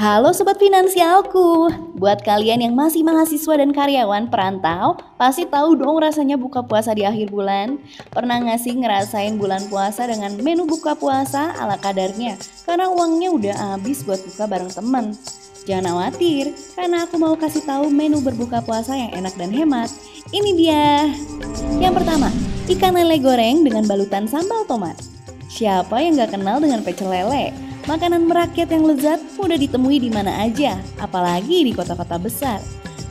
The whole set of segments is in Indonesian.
Halo Sobat Finansialku, buat kalian yang masih mahasiswa dan karyawan perantau, pasti tahu dong rasanya buka puasa di akhir bulan. Pernah nggak sih ngerasain bulan puasa dengan menu buka puasa ala kadarnya? Karena uangnya udah habis buat buka bareng temen. Jangan khawatir, karena aku mau kasih tahu menu berbuka puasa yang enak dan hemat. Ini dia. Yang pertama, ikan lele goreng dengan balutan sambal tomat. Siapa yang gak kenal dengan pecel lele? Makanan merakyat yang lezat mudah ditemui di mana aja, apalagi di kota-kota besar.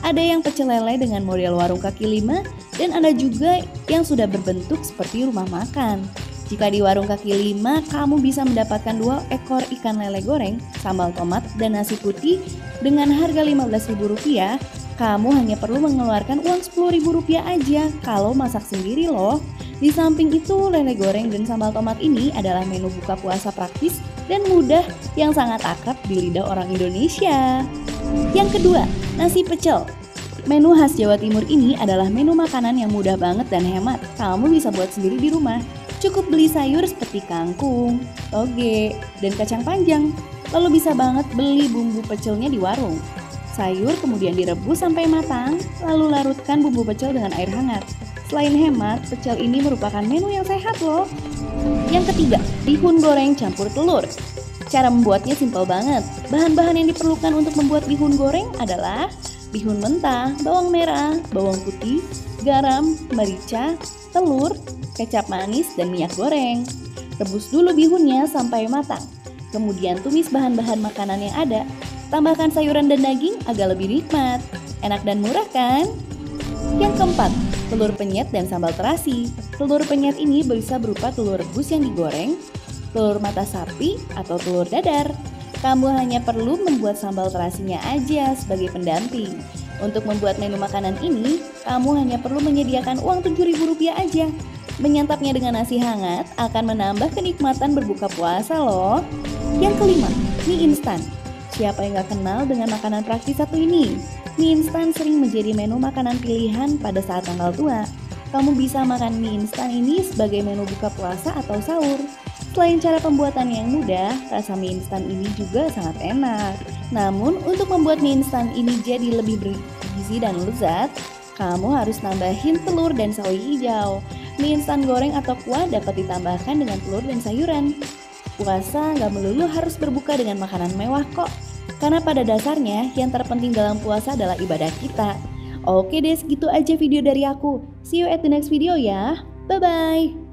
Ada yang pecel lele dengan model warung kaki lima, dan ada juga yang sudah berbentuk seperti rumah makan. Jika di warung kaki lima, kamu bisa mendapatkan dua ekor ikan lele goreng, sambal tomat, dan nasi putih dengan harga Rp15.000 kamu hanya perlu mengeluarkan uang Rp10.000 aja kalau masak sendiri loh. Di samping itu, lele goreng dan sambal tomat ini adalah menu buka puasa praktis dan mudah yang sangat akrab di lidah orang Indonesia. Yang kedua, nasi pecel. Menu khas Jawa Timur ini adalah menu makanan yang mudah banget dan hemat. Kamu bisa buat sendiri di rumah. Cukup beli sayur seperti kangkung, toge, dan kacang panjang. Lalu bisa banget beli bumbu pecelnya di warung. Sayur kemudian direbus sampai matang, lalu larutkan bumbu pecel dengan air hangat. Selain hemat, pecel ini merupakan menu yang sehat loh. Yang ketiga, bihun goreng campur telur. Cara membuatnya simpel banget. Bahan-bahan yang diperlukan untuk membuat bihun goreng adalah bihun mentah, bawang merah, bawang putih, garam, merica, telur, kecap manis, dan minyak goreng. Rebus dulu bihunnya sampai matang. Kemudian tumis bahan-bahan makanan yang ada. Tambahkan sayuran dan daging agar lebih nikmat. Enak dan murah kan? Yang keempat, telur penyet dan sambal terasi. Telur penyet ini bisa berupa telur rebus yang digoreng, telur mata sapi, atau telur dadar. Kamu hanya perlu membuat sambal terasinya aja sebagai pendamping. Untuk membuat menu makanan ini, kamu hanya perlu menyediakan uang Rp7.000 aja. Menyantapnya dengan nasi hangat akan menambah kenikmatan berbuka puasa loh. Yang kelima, mie instan. Siapa yang gak kenal dengan makanan praktis satu ini? Mie instan sering menjadi menu makanan pilihan pada saat tanggal tua. Kamu bisa makan mie instan ini sebagai menu buka puasa atau sahur. Selain cara pembuatan yang mudah, rasa mie instan ini juga sangat enak. Namun, untuk membuat mie instan ini jadi lebih bergizi dan lezat, kamu harus nambahin telur dan sawi hijau. Mie instan goreng atau kuah dapat ditambahkan dengan telur dan sayuran. Puasa nggak melulu harus berbuka dengan makanan mewah kok. Karena pada dasarnya yang terpenting dalam puasa adalah ibadah kita. Oke deh segitu aja video dari aku. See you at the next video ya. Bye-bye.